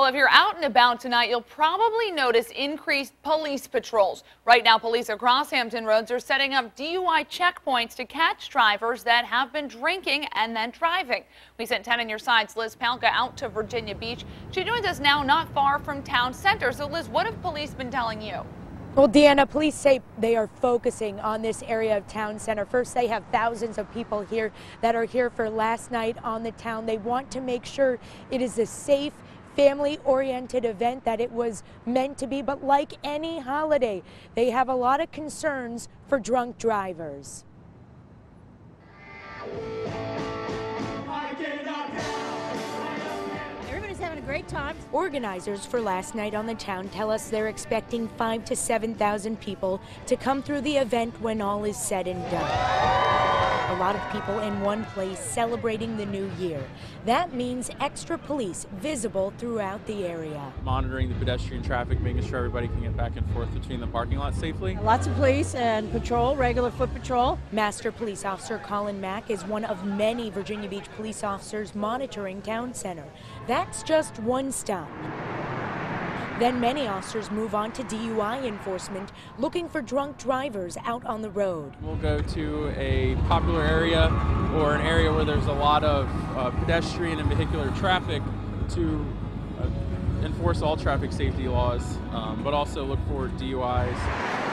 Well, if you're out and about tonight, you'll probably notice increased police patrols. Right now, police across Hampton Roads are setting up DUI checkpoints to catch drivers that have been drinking and then driving. We sent 10 on your sides Liz Palka out to Virginia Beach. She joins us now not far from town center. So, Liz, what have police been telling you? Well, Deanna, police say they are focusing on this area of town center. First, they have thousands of people here that are here for last night on the town. They want to make sure it is a safe family oriented event that it was meant to be. But like any holiday, they have a lot of concerns for drunk drivers. Everybody's having a great time. Organizers for last night on the town tell us they're expecting five to 7,000 people to come through the event when all is said and done lot of people in one place celebrating the new year. That means extra police visible throughout the area. Monitoring the pedestrian traffic, making sure everybody can get back and forth between the parking lots safely. Lots of police and patrol, regular foot patrol. Master Police Officer Colin Mack is one of many Virginia Beach police officers monitoring Town Center. That's just one stop. Then many officers move on to DUI enforcement, looking for drunk drivers out on the road. We'll go to a popular area or an area where there's a lot of uh, pedestrian and vehicular traffic to uh, enforce all traffic safety laws, um, but also look for DUIs.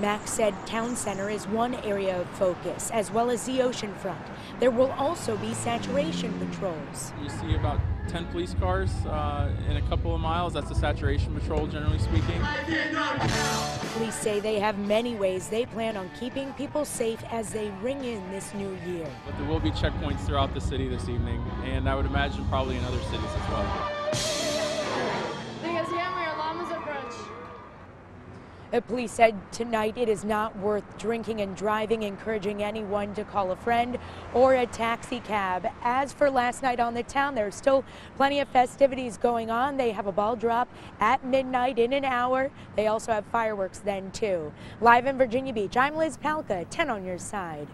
Max said Town Center is one area of focus, as well as the oceanfront. There will also be saturation patrols. You see about 10 police cars uh, in a couple of miles. That's a saturation patrol, generally speaking. Police say they have many ways they plan on keeping people safe as they ring in this new year. But there will be checkpoints throughout the city this evening, and I would imagine probably in other cities as well. The police said tonight it is not worth drinking and driving, encouraging anyone to call a friend or a taxi cab. As for last night on the town, there's still plenty of festivities going on. They have a ball drop at midnight in an hour. They also have fireworks then, too. Live in Virginia Beach, I'm Liz Palka, 10 on your side.